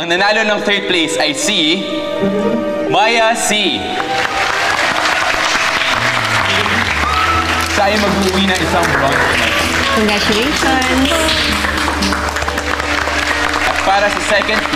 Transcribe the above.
Ang nanalo ng third place ay si Maya C. Siya ay mag-uwi ng isang bronze medal. Congratulations! At para sa second place,